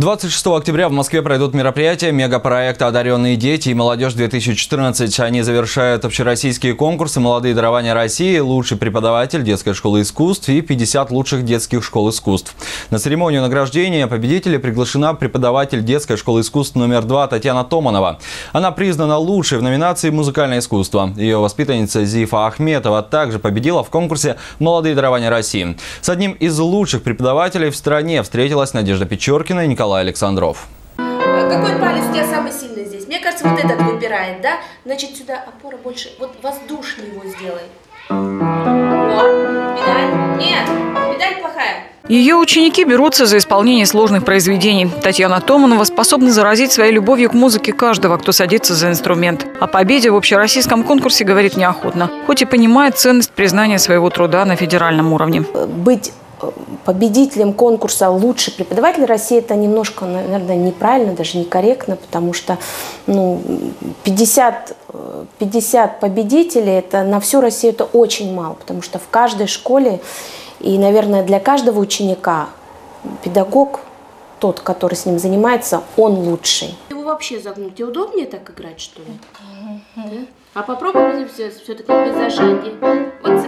26 октября в Москве пройдут мероприятия мегапроекта «Одаренные дети и молодежь-2014». Они завершают общероссийские конкурсы «Молодые дарования России», «Лучший преподаватель детской школы искусств» и 50 лучших детских школ искусств. На церемонию награждения победителей приглашена преподаватель детской школы искусств номер 2 Татьяна Томанова. Она признана лучшей в номинации «Музыкальное искусство». Ее воспитанница Зифа Ахметова также победила в конкурсе «Молодые дарования России». С одним из лучших преподавателей в стране встретилась Надежда Печоркина и Николай Александров. Какой палец у тебя самый сильный здесь? Мне кажется, вот этот выпирает, да? Значит, сюда опора больше. Вот воздушнее его сделай. Педаль? Нет. Педаль плохая. Ее ученики берутся за исполнение сложных произведений. Татьяна Томанова способна заразить своей любовью к музыке каждого, кто садится за инструмент. О победе в общероссийском конкурсе говорит неохотно, хоть и понимает ценность признания своего труда на федеральном уровне. Быть победителем конкурса «Лучший преподаватель России» это немножко, наверное, неправильно, даже некорректно, потому что ну, 50, 50 победителей это на всю Россию это очень мало, потому что в каждой школе и, наверное, для каждого ученика педагог, тот, который с ним занимается, он лучший. Его вообще загнуть, тебе удобнее так играть, что ли? Да? А попробуй все-таки без зажатия. Вот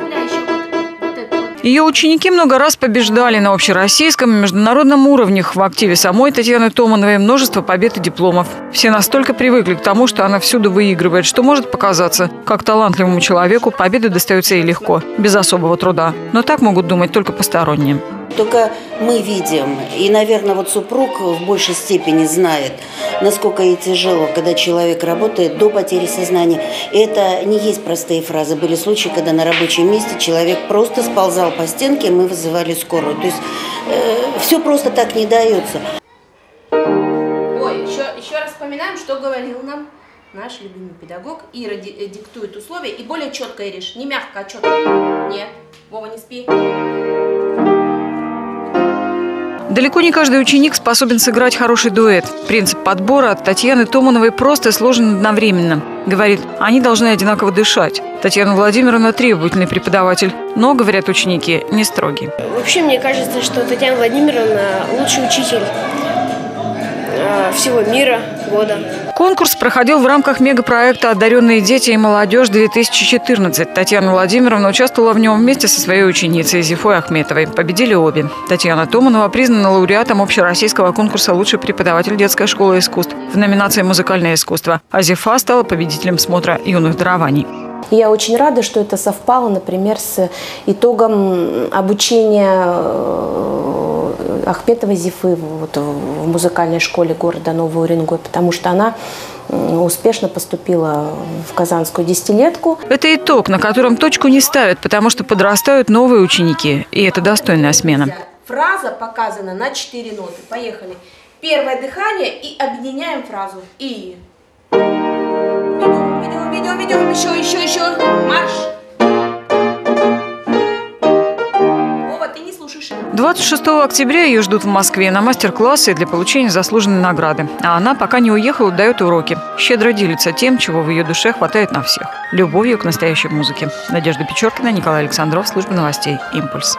ее ученики много раз побеждали на общероссийском и международном уровнях. В активе самой Татьяны Томановой множество побед и дипломов. Все настолько привыкли к тому, что она всюду выигрывает, что может показаться, как талантливому человеку победы достаются и легко, без особого труда. Но так могут думать только посторонние. Только мы видим, и, наверное, вот супруг в большей степени знает, насколько ей тяжело, когда человек работает до потери сознания. И это не есть простые фразы. Были случаи, когда на рабочем месте человек просто сползал по стенке, мы вызывали скорую. То есть э, все просто так не дается. Ой, еще, еще раз вспоминаем, что говорил нам наш любимый педагог. Ира э, диктует условия и более четко, Ириш. Не мягко, а четко. Нет, Вова, не спи. Далеко не каждый ученик способен сыграть хороший дуэт. Принцип подбора от Татьяны Томановой просто сложен одновременно. Говорит, они должны одинаково дышать. Татьяна Владимировна требовательный преподаватель, но, говорят ученики, не строгий. Вообще, мне кажется, что Татьяна Владимировна лучший учитель э, всего мира, года. Конкурс проходил в рамках мегапроекта «Одаренные дети и молодежь-2014». Татьяна Владимировна участвовала в нем вместе со своей ученицей Зифой Ахметовой. Победили обе. Татьяна Томанова признана лауреатом общероссийского конкурса «Лучший преподаватель детской школы искусств» в номинации «Музыкальное искусство», а Зифа стала победителем смотра юных дарований. Я очень рада, что это совпало, например, с итогом обучения Ахметовой Зифы вот, в музыкальной школе города Новый Уренгой, потому что она успешно поступила в казанскую десятилетку. Это итог, на котором точку не ставят, потому что подрастают новые ученики, и это достойная смена. Фраза показана на четыре ноты. Поехали. Первое дыхание и объединяем фразу. И. Ведем, ведем, ведем, ведем. Еще, еще, еще. Марш. 26 октября ее ждут в Москве на мастер-классы для получения заслуженной награды. А она, пока не уехала, дает уроки. Щедро делится тем, чего в ее душе хватает на всех. Любовью к настоящей музыке. Надежда Печоркина, Николай Александров, Служба новостей «Импульс».